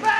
Bravo.